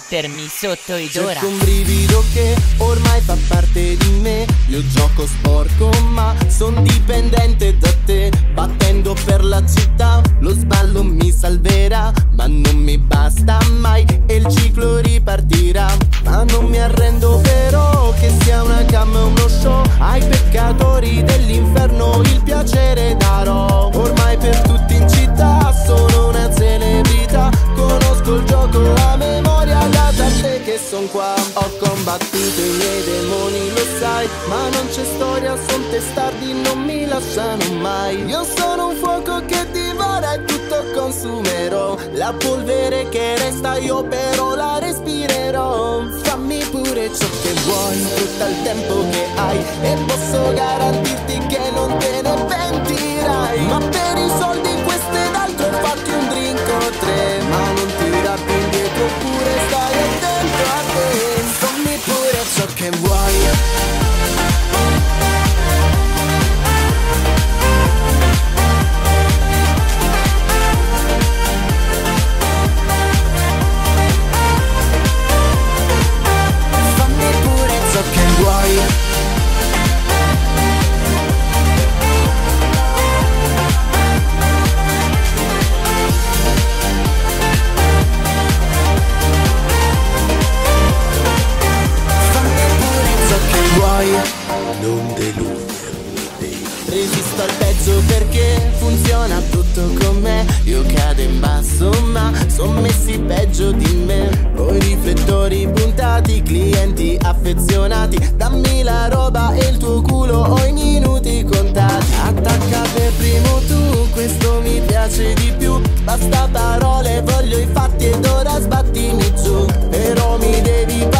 mettermi sotto i dora. Cerco un brivido che ormai fa parte di me. Io gioco sporco ma son dipendente da te. Battendo per la città Lo sballo mi salverà. Ma non mi basta mai E il ciclo ripartirà. Ma non mi arrendo però Che sia una gamma o uno show. Ai peccatori dell'inferno Il piacere darò. Ormai per tutti in città Sono una celebrità. Conosco il gioco a te che son qua. Ho combattuto i miei demoni lo sai Ma non c'è storia, son testardi Non mi lasciano mai. Io sono un fuoco che divora e tutto consumerò. La polvere che resta io però la respirerò. Fammi pure ciò che vuoi Sfrutta il tempo che hai E posso garantirti vuoi Non deludermi. Resisto al peggio perché funziona tutto con me. Io cado in basso ma son messi peggio di me. Ho i riflettori puntati, clienti affezionati. Dammi la roba e il tuo culo ho i minuti contati. Attacca per primo tu, questo mi piace di più. Basta parole, voglio i fatti ed ora sbattimi giù. Però mi devi pagare,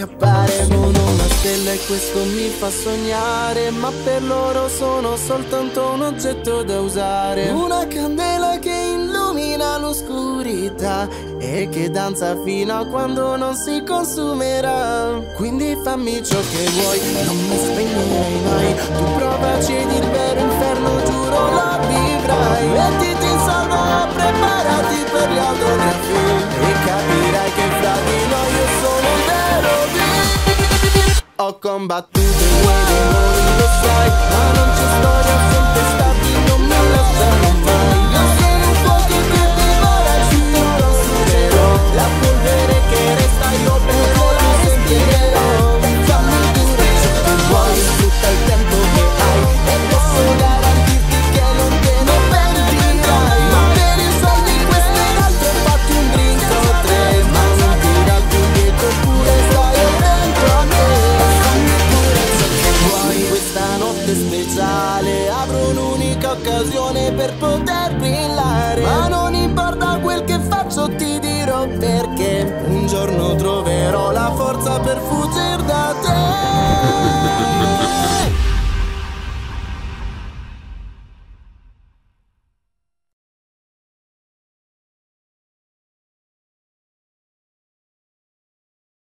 scappare Sono una stella e questo mi fa sognare Ma per loro sono soltanto un oggetto da usare. Una candela che illumina l'oscurità E che danza fino a quando non si consumerà. Quindi fammi ciò che vuoi, beat Ho combattuto i miei demoni, lo sai un'unica occasione per poter brillare. Ma non importa quel che faccio ti dirò perché. Un giorno troverò la forza per fuggire